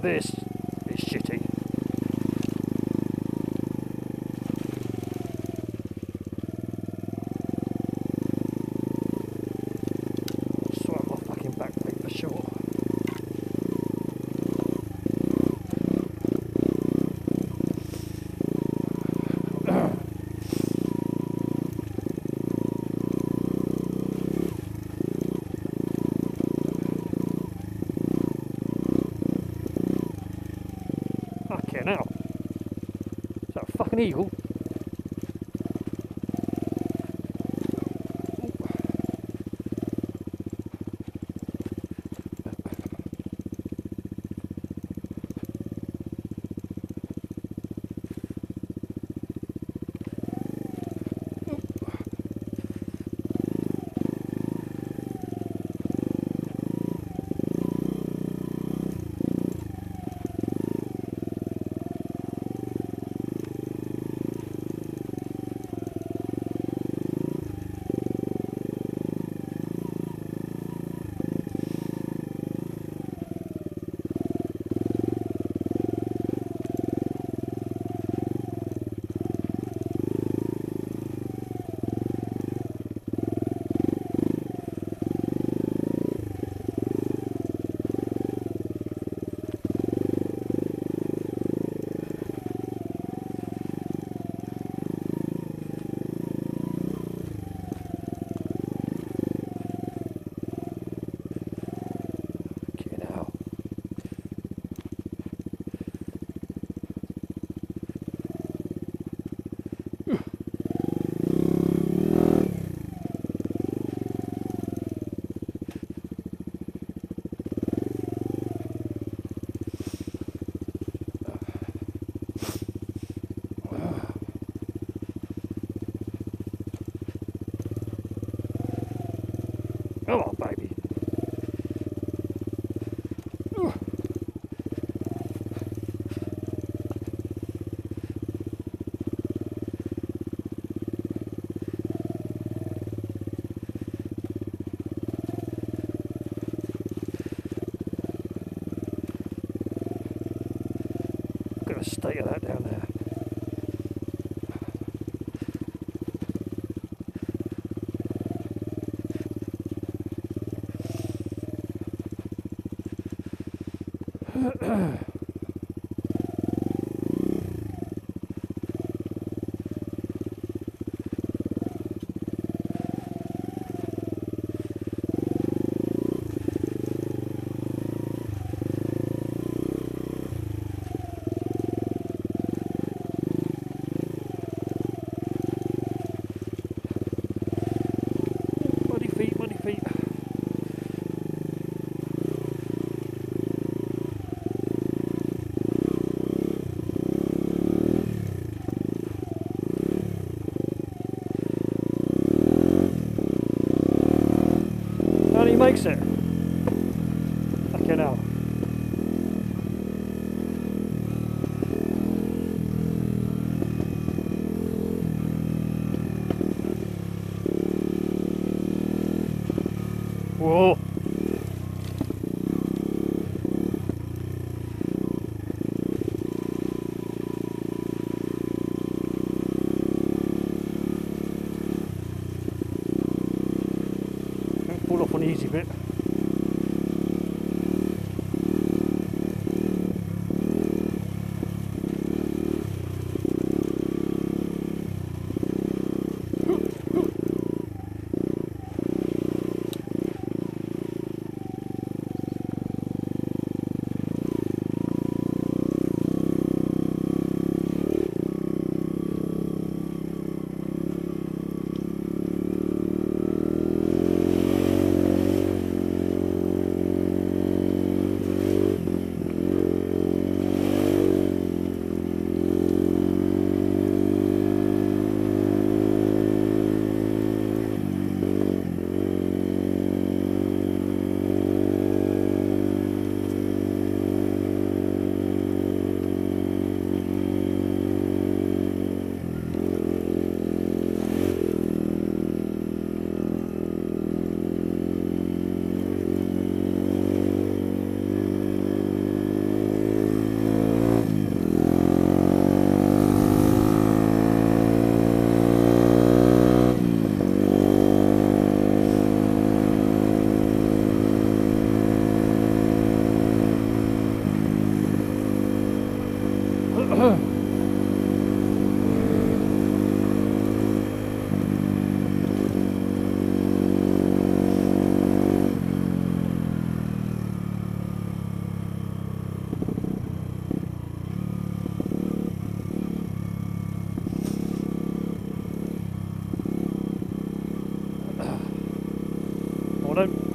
this Is that The state that down there. Whoa. Hold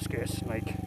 Scare Like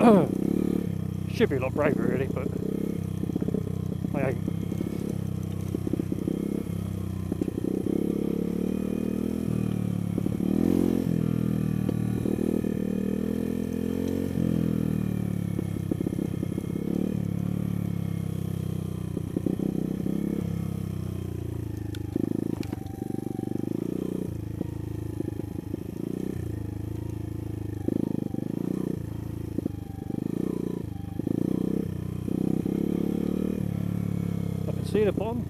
Should be a lot braver really, but telefoon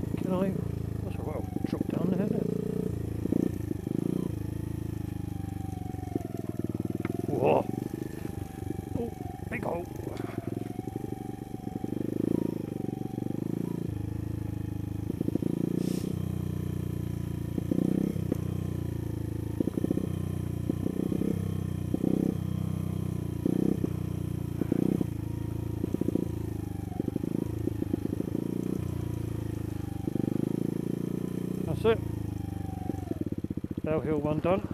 Sow Hill one done.